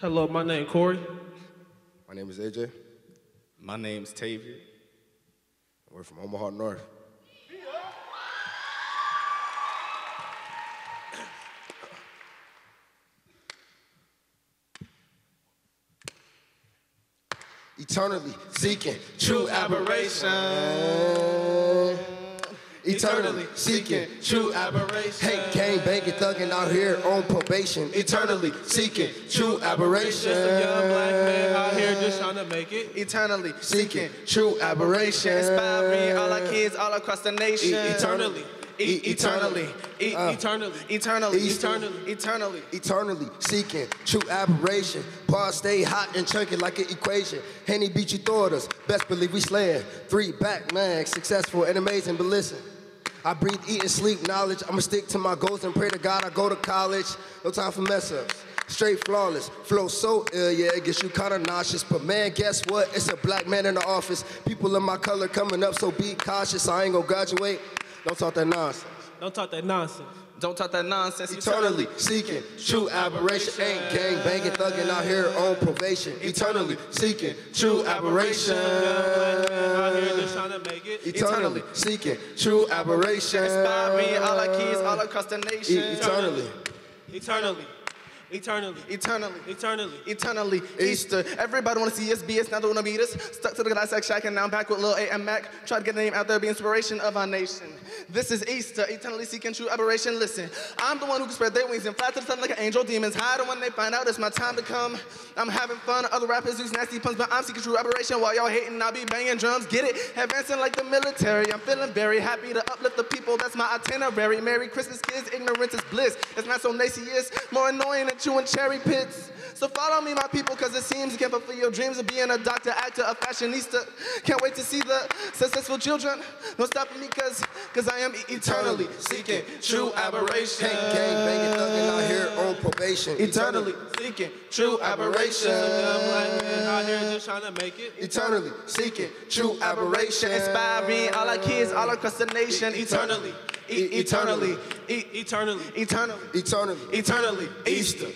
Hello, my name Corey. My name is AJ. My name's Tavia. We're from Omaha North. Eternally seeking true aberration. Eternally seeking true aberration. Hey, gang banging, thugging out here on probation. Eternally seeking true aberration. Just a young black man out here just trying to make it. Eternally Seeking true aberration. inspiring all our kids all across the nation. E- Eternally. E- eternally. E- Uh, eternally. Eternally. Eternally. Eternally. eternally seeking true aberration. Bars stay hot and chunky like an equation. Henny beat you thought us, best believe we slaying. Three back man, successful and amazing, but listen. I breathe, eat, and sleep knowledge. I'ma stick to my goals and pray to God I go to college. No time for mess ups. Straight flawless, flow so ill, yeah, it gets you kinda nauseous. But man, guess what? It's a black man in the office. People of my color coming up, so be cautious. I ain't gonna graduate. Don't talk that nonsense. Don't talk that nonsense. Don't talk that nonsense. Eternally seeking true aberration. Ain't gang banging, thugging out here on probation. Eternally seeking true aberration. Young black man out here just trying to make it. Eternally seeking true aberration. Inspiring all our kids all across the nation. Eternally. Eternally. Eternally. Eternally. Eternally. Eternally. Easter. Everybody wanna see us, be us, now they wanna beat us. Stuck to the glass like Shaq, and now I'm back with Lil A and Mac. Try to get the name out there, be inspiration of our nation. This is Easter, eternally seeking true aberration. Listen, I'm the one who can spread their wings and fly to the sun like an angel. Demons hide when they find out it's my time to come. I'm having fun. Other rappers use nasty puns, but I'm seeking true aberration. While y'all hating, I'll be banging drums. Get it? Advancing like the military. I'm feeling very happy to uplift the people. That's my itinerary. Merry Christmas, kids. Ignorance is bliss. It's not so nacy. It's more annoying than chewing cherry pits. So follow me, my people, cause it seems you can't fulfill your dreams of being a doctor, actor, a fashionista. Can't wait to see the successful children. No stopping me, cause, cause I am eternally seeking true aberration. Hey, gang banging, thugging out here on probation. Eternally seeking true aberration. Young black man out here just trying to make it. Eternally seeking true aberration. Inspiring all our kids all across the nation. Eternally. E- eternally, eternally, eternally, eternally, eternally, eternally, Easter.